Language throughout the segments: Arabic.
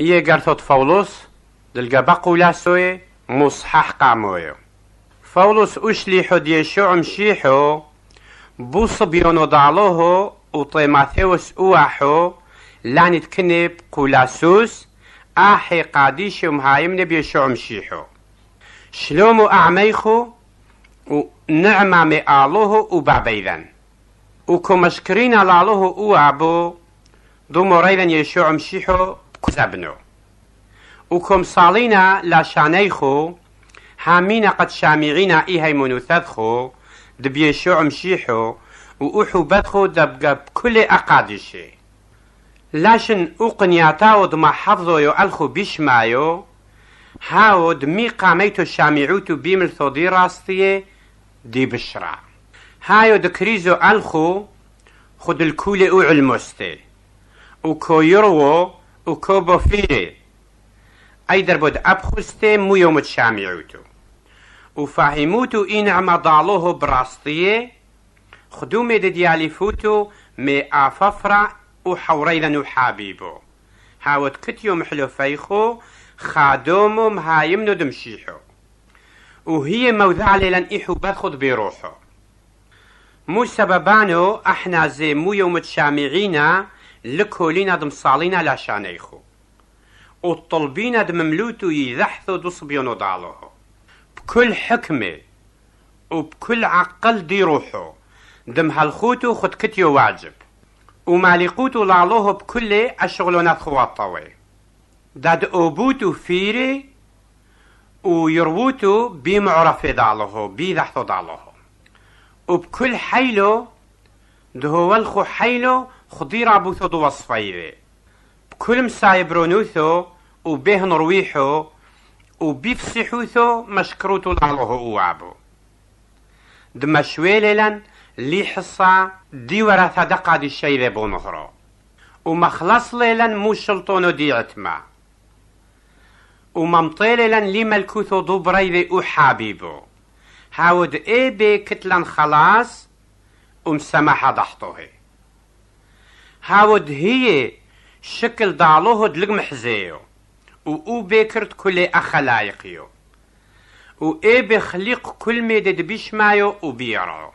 قرثوت فولوس دلقا بقولا سوي مصحح قامويو. فولوس أشليحو ديشو عمشيحو؟ بو صبيونو ضعلوهو وطيماثيوس أوحو لانت كنب قولاسوس آحي قاديشو مهايم نبي شو عمشيحو. شلومو أعميخو ونعمة مآلوه وبعبيذن وكو مشكرين لالوه وعبو دو مريذا يشوع مشيحو كزبنو. وكم صالينا لا شانيخو هامين قد شامعينا إيهي منوثذخو دب يشوع مشيحو وأحو بدخو دبقى بكل أقادشي لاشن أقنياتاو دما حفظو يو ألخو بيشمايو هاو دمي قاميتو شامعوتو بيمل ثودي راستية دي بشرا. هايو دكريزو ألخو خد الكولي أو علموستي وكو يرو وكو بوفيري أي دربود أبخستي مو يوم تشامعوتو وفاهموتو إن عما ضالوه براستيه خدو ميد دياليفوتو مي آففرا وحوريدا وحابيبو هاوت كتيو محلو فيخو خادومو مهايم ندمشيحو وهي موضع ليلان إيحو بخد بروحه مو سببانو إحنا زي مو يوم تشامعينا لكولينا دم صالينا لا شانيخو وطلبينا دم مملوتو يذحثو دصبيونو دالوه بكل حكمة وبكل عقل دي روحو دم هالخوتو خد كتيو واجب. ومالقوتو لالوه بكل الشغلونات خواطوي داد أوبوتو فيري ويروتو بمعرف دالوه بيذحثو دالوه وبكل حيلو دهو الخو حيلو خضيرا بوثو دو وصفايري بكل مسايبرونوثو وبيه نرويحو وبيفسحوثو مشكروتو لالوه اوعبو دما شويللا لي حصة دي ورا دقا دي الشيء بو نهرو ومخلص ليلا مو شلطونو دي عتما وممطيللا لي ملكوثو بريدي وحابيبو هاود اي بي كتلان خلاص ومسامحة ضحطوه هاود هي شكل محزيو. و بيكرت كل أخلايقيو. و اي بخليق كل ميدد بيشمايو وبيرعو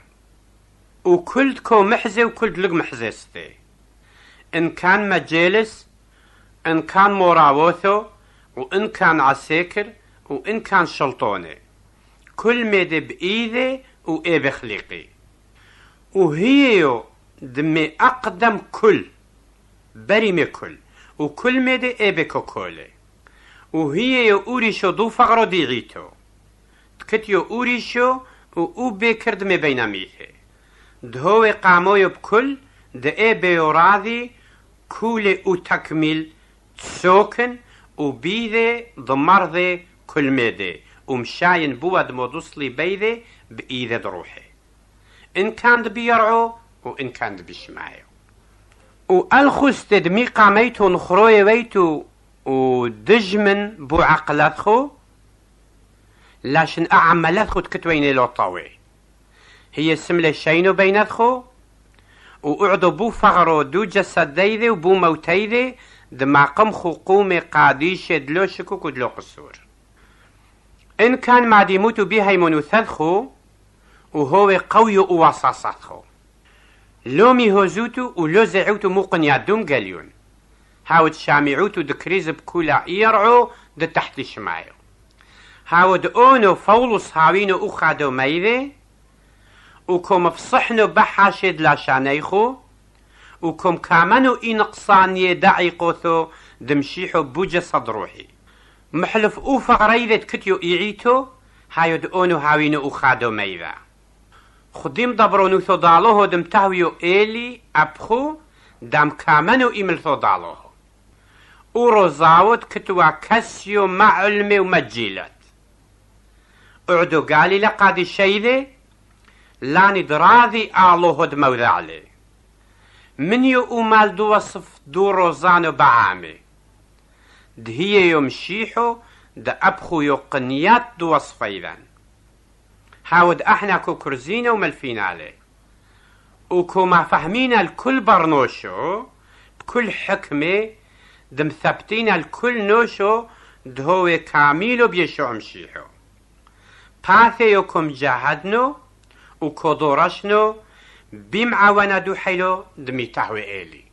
وكل كو محزي وكل دلق محزيستي إن كان مجالس إن كان مراوثو وإن كان عساكر وإن كان شلطوني. كل ميد بإيدي وإيه بخليقي وهي دمي أقدم كل بريمي كل وكل ميد إيه بكوكولي وهي يوريشو دو فغرو ديغيتو. تكتيو أوريشو و بكر دمي بيناميثي دهو قامو بكل دئي بيوراذي كل أو تكمل تسوكن وبيذي ضمرذي كل ميدي. ومشاين بود مدوصلي بيذي بإيذة روحي إن كان بيرعو وإن كان بيشمعيو والخس تدمي قاميتو نخروي ويتو ودجمن بو عقلاتخو لاشن أعملاتخو تكتوين لو طوي هي السملة شينو بيناتخو وقعدوا بو فغرو دو جسديذي وبو موتيذي دماقم قومي قاديشة دلو شكوك ودلو قصور. إن كان ما ديموتو بيها يمونوثذخو وهو قوي وصاصاتخو لومي هوزوتو ولو زعوتو موقن يادوم قليون هاود شامعوتو دكريز بكولا يرعو دا تحت شمايو هاود اونو فولوس هاوينو اخادو ميذي وكم فصحنو بحاشد لا شانيخو وكم كامنو إنقصاني دعي قوثو دمشيحو بوجة صدروحي محلف أو فغريدة كتيو إيعيتو هايو دقونو هاوينو خادو ميذا خديم دبرونو ثضالوه دم تهويو إيلي أبخو دم كامنو إمل ثضالوه أو روزاوت كتوا كسيو مع علمي ومجيلت اعدو قالي لقادي شيذي لاني دراذي آلوه دموذا عليه من يو مال دو وصف دو روزانو بعامي دهي يوم شيحو دا أبخو يقنيات دو وصفيدا هاود أحنا كو كرزينا وملفين عليه وكو ما فهمينا الكل برنوشو بكل حكمة دم ثبتين الكل نوشو دهو كاميلو بيشو مشيحو باثيوكم جاهدنو وكودورشنو بمعاونة دو حيلو دمي تحوي إلي